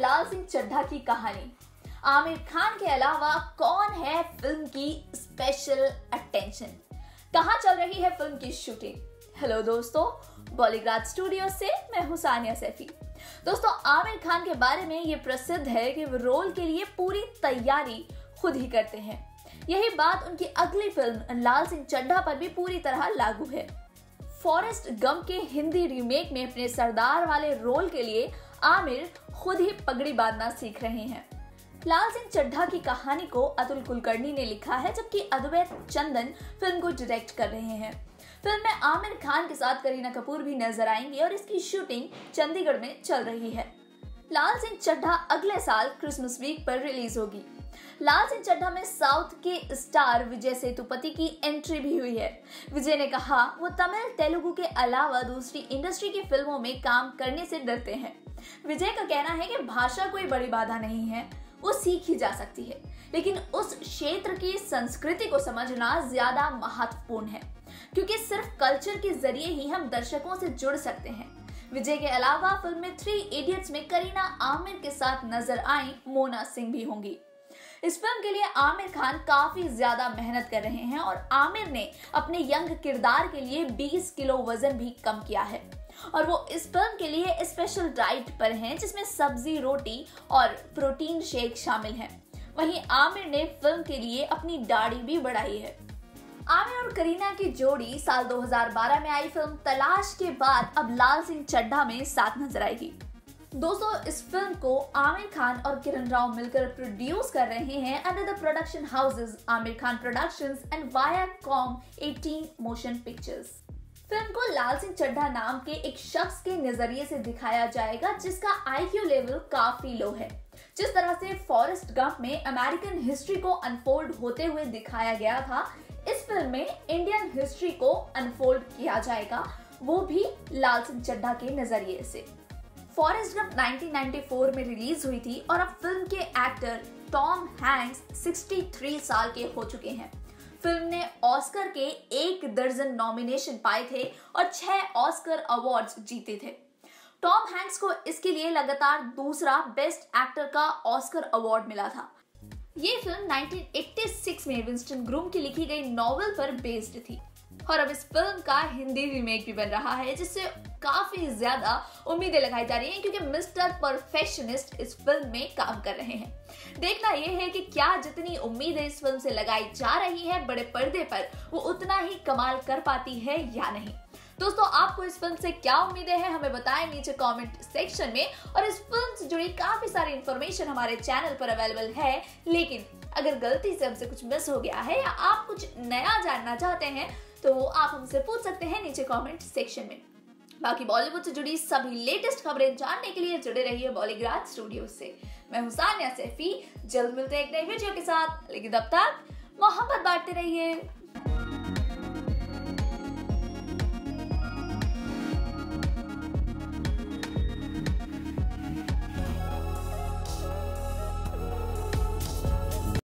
लाल सिंह चड्ढा की कहानी। आमिर खान के अलावा कौन है फ़िल्म की स्पेशल अटेंशन कहाँ चल रही है फ़िल्म की शूटिंग हेलो दोस्तों बॉलीग्राज स्टूडियो से मैं हूँ सानिया सैफी। दोस्तों, आमिर खान के बारे में ये प्रसिद्ध है कि वो रोल के लिए पूरी तैयारी खुद ही करते हैं। यही बात उनकी अगली फ़िल्म, लाल सिंह चड्ढा पर भी पूरी तरह लागू है। फॉरेस्ट गम के हिंदी रीमेक में अपने सरदार वाले रोल के लिए आमिर खुद ही पगड़ी बांधना सीख रहे हैं। लाल सिंह चड्ढा की कहानी को अतुल कुलकर्णी ने लिखा है, जबकि अद्वैत चंदन फ़िल्म को डायरेक्ट कर रहे हैं। फ़िल्म में आमिर खान के साथ करीना कपूर भी नज़र आएँगी और इसकी शूटिंग चंडीगढ़ में चल रही है। लाल सिंह चड्ढा अगले साल क्रिसमस वीक पर रिलीज़ होगी। लाल सिंह चड्ढा में साउथ के स्टार विजय सेतुपति की एंट्री भी हुई है। विजय ने कहा, वो तमिल, तेलुगु के अलावा दूसरी इंडस्ट्री की फ़िल्मों में काम करने से डरते हैं। विजय का कहना है कि भाषा कोई बड़ी बाधा नहीं है, वो सीखी जा सकती है। लेकिन उस क्षेत्र की संस्कृति को समझना ज़्यादा महत्वपूर्ण है, क्योंकि सिर्फ़ कल्चर के ज़रिए ही हम दर्शकों से जुड़ सकते हैं। विजय के अलावा फ़िल्म में थ्री इडियट्स में करीना आमिर के साथ नज़र आई, मोना सिंह भी होंगी। इस फ़िल्म के लिए आमिर खान काफ़ी ज़्यादा मेहनत कर रहे हैं और आमिर ने अपने यंग किरदार के लिए 20 किलो वज़न भी कम किया है। और वो इस फ़िल्म के लिए स्पेशल डाइट पर हैं, जिसमें सब्ज़ी, रोटी और प्रोटीन शेक शामिल हैं। वहीं आमिर ने फ़िल्म के लिए अपनी दाढ़ी भी बढ़ाई है। आमिर और करीना की जोड़ी साल 2012 में आई फ़िल्म तलाश के बाद अब लाल सिंह चड्ढा में साथ नज़र आएगी। दोस्तों, इस फ़िल्म को आमिर खान और किरण राव मिलकर प्रोड्यूस कर रहे हैं under the production houses Aamir Khan productions and Viacom 18 motion pictures film को लाल सिंह चड्ढा नाम के एक शख्स के नज़रिए से दिखाया जाएगा, जिसका आईक्यू लेवल काफ़ी लो है। जिस तरह से फॉरेस्ट गंप में अमेरिकन हिस्ट्री को अनफोल्ड होते हुए दिखाया गया था, इस फ़िल्म में इंडियन हिस्ट्री को अनफोल्ड किया जाएगा, वो भी लाल सिंह चड्ढा के नज़रिए से। फॉरेस्ट गंप 1994 में रिलीज़ हुई थी और अब फ़िल्म के एक्टर टॉम हैंक्स 63 साल के हो चुके हैं। फ़िल्म ने ऑस्कर के एक दर्जन नॉमिनेशन पाए थे और छह ऑस्कर अवार्ड्स जीते थे। टॉम हैंक्स को इसके लिए लगातार दूसरा बेस्ट एक्टर का ऑस्कर अवार्ड मिला था। ये फ़िल्म 1986 में विंस्टन ग्रूम की लिखी गई नॉवेल पर बेस्ड थी। और अब इस फ़िल्म का हिंदी रीमेक भी बन रहा है, जिससे काफ़ी ज़्यादा उम्मीदें लगाई जा रही हैं क्योंकि मिस्टर परफेक्शनिस्ट इस फ़िल्म में काम कर रहे हैं। देखना यह है कि क्या जितनी उम्मीदें इस फ़िल्म से लगाई जा रही है बड़े पर्दे पर, वो उतना ही कमाल कर पाती है या नहीं। दोस्तों, आपको इस फ़िल्म से क्या उम्मीदें हैं हमें बताएँ नीचे कमेंट सेक्शन में। और इस फ़िल्म से जुड़ी काफ़ी सारी इंफॉर्मेशन हमारे चैनल पर अवेलेबल है, लेकिन अगर गलती से हमसे कुछ मिस हो गया है या आप कुछ नया जानना चाहते हैं तो आप हमसे पूछ सकते हैं नीचे कमेंट सेक्शन में। बाकी बॉलीवुड से जुड़ी सभी लेटेस्ट खबरें जानने के लिए जुड़े रहिए बॉलीग्राज स्टूडियो से। मैं हुसानिया सानिया सैफी, जल्द मिलते हैं एक नई वीडियो के साथ। लेकिन तब तक मोहब्बत बांटते रहिए।